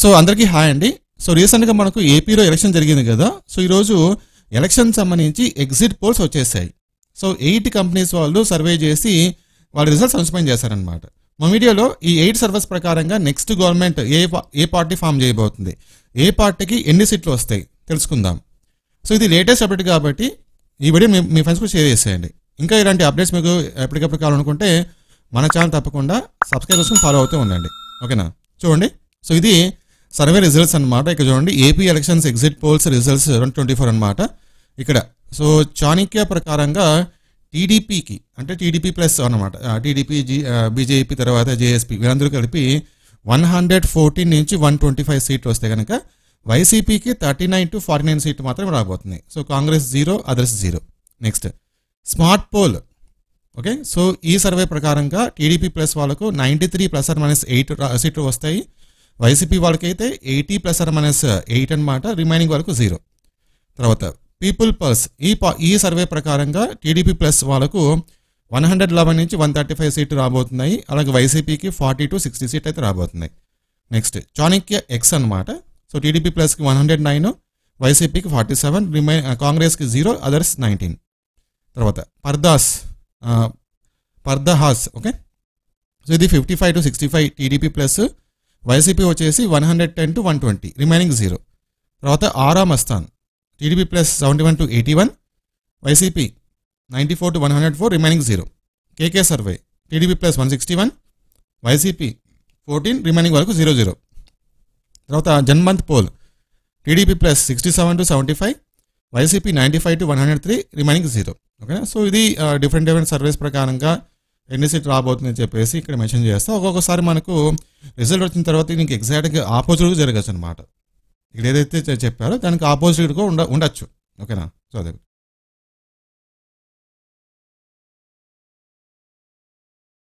So అందరికీ hi అండి. So రీసెంట్గా మనకు ఏపీలో ఎలక్షన్ జరిగింది కదా. సో ఈరోజు ఎలక్షన్ సంబంధించి ఎగ్జిట్ పోల్స్ వచ్చేసాయి. సో ఎయిట్ కంపెనీస్ వాళ్ళు సర్వే చేసి వాళ్ళ రిజల్ట్స్ అనౌన్స్మెంట్ చేశారనమాట మా వీడియోలో ఈ ఎయిట్ సర్వీస్ ప్రకారంగా నెక్స్ట్ గవర్నమెంట్ ఏ పా- ఏ పార్టీ ఫామ్ చేయబోతుంది? ఏ పార్టీకి ఎన్ని సీట్లు వస్తాయి? తెలుసుకుందాం. సో ఇది లేటెస్ట్ అప్డేట్ కాబట్టి ఈ వీడియో మీ మీ ఫ్రెండ్స్కి షేర్ చేసేయండి. ఇంకా ఇలాంటి అప్డేట్స్ మీకు ఎప్పటికప్పుడు కావాలనుకుంటే మన ఛానల్ తప్పకుండా సబ్స్క్రైబ్ చేసుకుని ఫాలో అవుతూ ఉండండి. ఓకేనా? చూడండి. సో ఇది సర్వే రిజల్ట్స్ అనమాట ఇక్కడ చూడండి AP elections exit polls results twenty four అనమాట ఇక్కడ సో చాణక్య ప్రకారంగా టీడీపీకి అంటే టీడీపీ ప్లస్ అనమాట టీడీపీ జీ బీజేపీ తర్వాత జేఎస్పీ వీళ్ళందరూ కలిపి వన్ హండ్రెడ్ ఫోర్టీన్ నుంచి వన్ ట్వంటీ ఫైవ్ సీట్లు వస్తే కనుక వైసీపీకి thirty nine to forty nine సీట్లు మాత్రమే రాబోతుంది. So Congress zero others zero next smart poll okay so ఈ సర్వే ప్రకారంగా టీడీపీ ప్లస్ వాళ్ళకు ninety three plus or minus eight సీట్లు వస్తాయి. వైసీపీ వాళ్ళకైతే eighty plus or minus eight అనమాట రిమైనింగ్ వాళ్ళకు జీరో తర్వాత పీపుల్ పల్స్ ఈ పా- ఈ సర్వే ప్రకారంగా టీడీపీ ప్లస్ వాళ్ళకు వన్ హండ్రెడ్ లెవెన్ నుంచి వన్ థర్టీ ఫైవ్ సీట్లు రాబోతున్నాయి. అలాగే వైసీపీకి ఫార్టీ టు సిక్స్టీ సీట్ అయితే రాబోతున్నాయి. నెక్స్ట్ చాణక్య ఎక్స్ అనమాట సో టీడీపీ ప్లస్కి వన్ హండ్రెడ్ నైన్ వైసీపీకి ఫార్టీ సెవెన్ రిమైన్ కాంగ్రెస్కి జీరో అదర్స్ నైన్టీన్ తర్వాత పర్దాస్ ఆ, పర్దహాస్ ఓకే సో ఇది fifty five to sixty five TDP plus YCP వచ్చేసి one hundred ten to one twenty remaining zero తర్వాత Aaraa Mastan TDP plus seventy one to eighty one YCP ninety four to one hundred four remaining zero KK survey TDP plus one sixty one YCP fourteen remaining వరకు zero zero. తర్వాత జన్మంత్ poll TDP plus sixty seven to seventy five YCP ninety five to one hundred three remaining zero okay so ఇది different different service ప్రకారంగా ఎన్ని seat రాబోతుందని చెప్పేసి ఇక్కడ mention చేస్తా. ఒక్కొక్కసారి మనకు రిజల్ట్ వచ్చిన తర్వాత నీకు ఎగ్జాక్ట్గా ఆపోజిట్ జరగచ్చు అనమాట ఇక్కడ ఏదైతే చెప్పారో దానికి ఆపోజిట్ కూడా ఉండ ఉండొచ్చు. ఓకేనా? సో అదే.